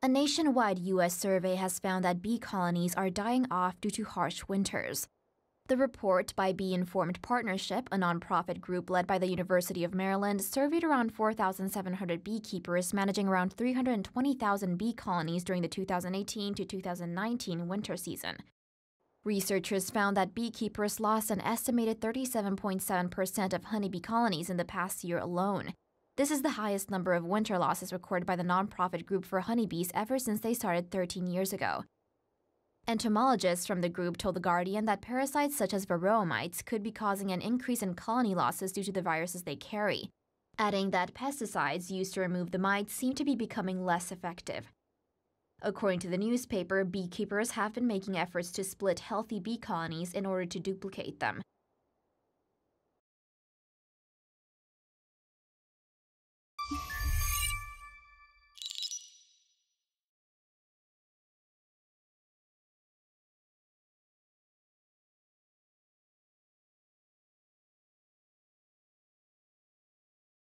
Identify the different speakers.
Speaker 1: A nationwide U.S. survey has found that bee colonies are dying off due to harsh winters. The report by Bee Informed Partnership, a nonprofit group led by the University of Maryland, surveyed around 4,700 beekeepers managing around 320,000 bee colonies during the 2018 to 2019 winter season. Researchers found that beekeepers lost an estimated 37.7% of honeybee colonies in the past year alone. This is the highest number of winter losses recorded by the nonprofit group for honeybees ever since they started 13 years ago. Entomologists from the group told The Guardian that parasites such as varroa mites could be causing an increase in colony losses due to the viruses they carry, adding that pesticides used to remove the mites seem to be becoming less effective. According to the newspaper, beekeepers have been making efforts to split healthy bee colonies in order to duplicate them.